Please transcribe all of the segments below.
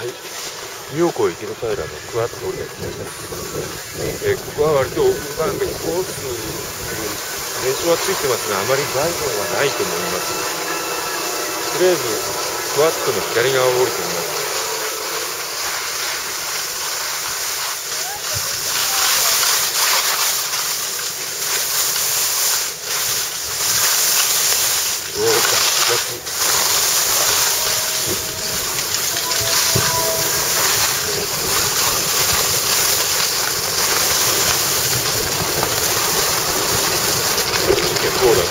はい。妙高池の平のクワッドをやってましたえーここは割とオープンバンクにコース名称はついてますがあまり害はないと思います。とりあえずクワッドの左側を降りてみますおおガッチガチ結構だ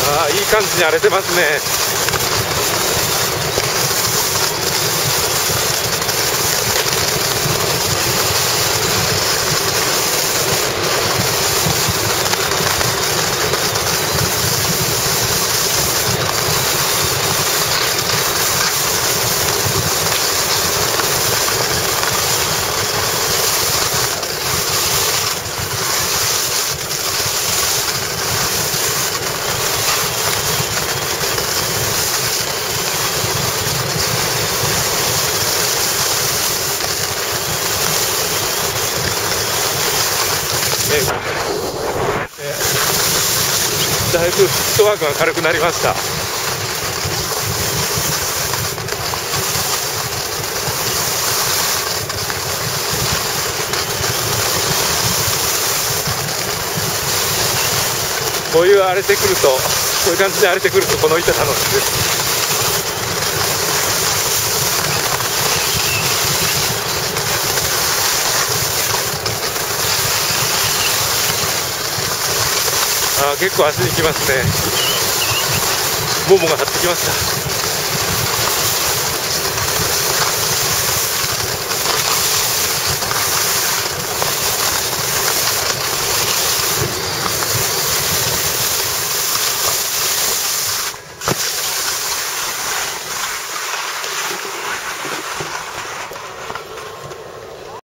ああいい感じに荒れてますね。ええだいぶフットワークが軽くなりました。こういう荒れてくるとこういう感じで荒れてくるとこの板楽しいです。結構足にきますね。ももが張ってきました。